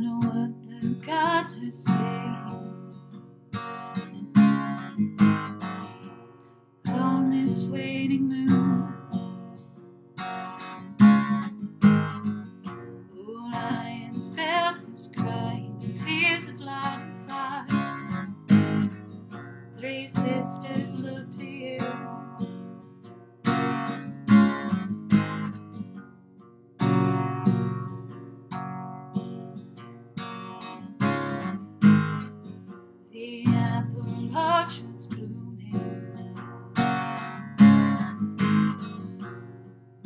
know what the gods are saying. On this waning moon, Orion's belt is crying tears of light and fire. Three sisters look to you. The apple orchard's blooming.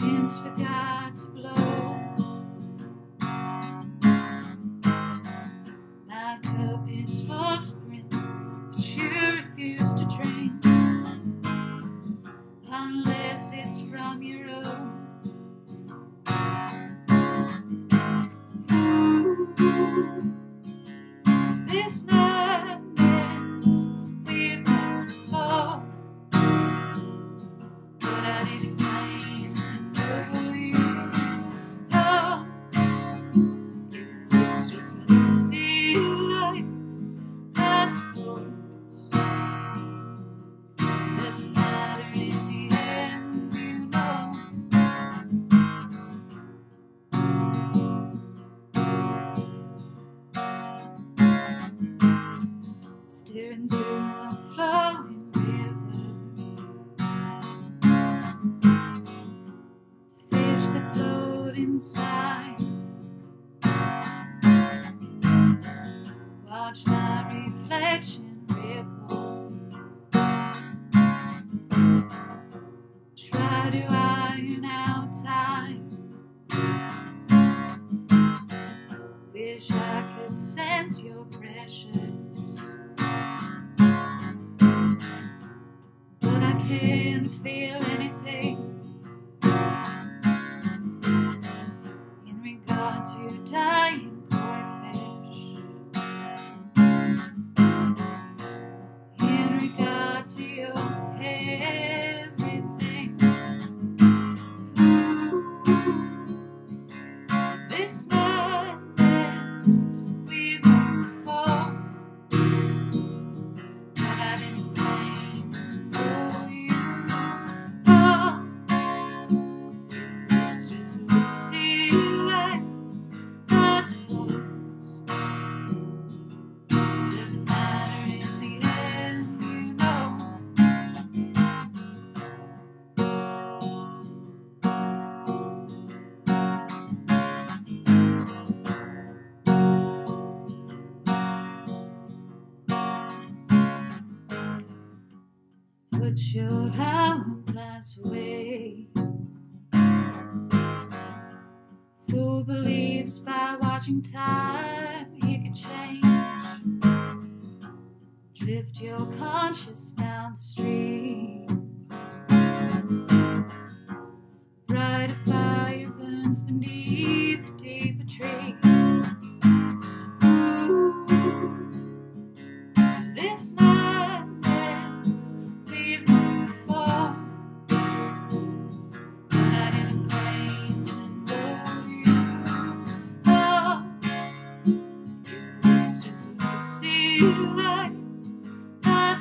Winds forgot to blow. My cup is full to brim, but you refuse to drink unless it's from your own. Into a flowing river. The fish that float inside. Watch my reflection ripple. Try to iron out time. Wish I could sense your pressures. Can't feel anything. In regard to dying Put your hourglass away. Fool believes by watching time he could change. Drift your conscience down the street. Brighter fire burns beneath the deeper trees. Ooh, is this madness Life? I